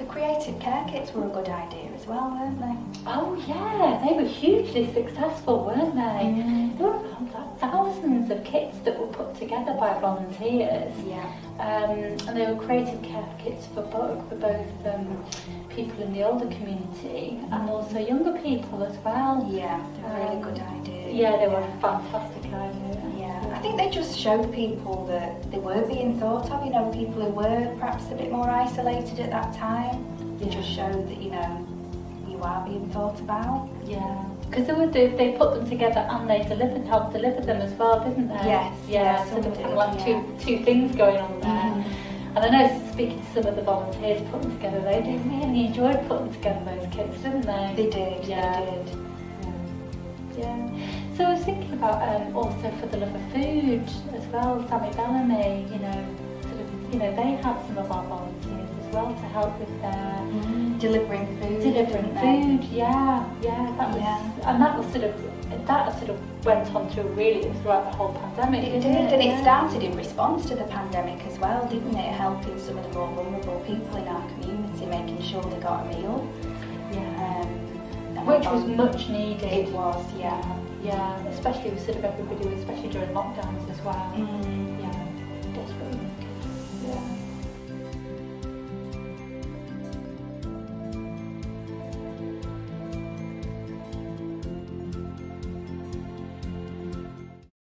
The creative care kits were a good idea as well, weren't they? Oh yeah, they were hugely successful, weren't they? Mm. There were thousands of kits that were put together by volunteers. Yeah. Um, and they were creative care kits for both, for both um, people in the older community and also younger people as well. Yeah, they're a really Um, good idea. Yeah, they were fantastic. Yeah, think they just showed people that they were being thought of, you know, people who were perhaps a bit more isolated at that time. They Yeah. just showed that, you know, you are being thought about. Yeah, because they, were- they, they put them together and they delivered, helped deliver them as well, didn't they? Yes, Yeah, yeah, so some there was did, like yeah. two, two things going on there. Mhm. And I know speaking to some of the volunteers putting together, they did really enjoyed putting together those kits, didn't they? They did, Yeah. they did. Yeah. So was thinking about um, also for the love of food as well, Sammie Bellamy, you know, sort of, you know, they had some of our volunteers as well to help with their Delivering food. delivering food. Yeah, yeah, that was, Yeah. and that was sort of that sort of went on through really throughout the whole pandemic. It did, and it started in response to the pandemic as well, didn't it? Helping some of the more vulnerable people in our community, making sure they got a meal. Yeah. Um, Which was much needed. It was, yeah. Yeah, especially with sort of everybody, especially during lockdowns as well. Mm.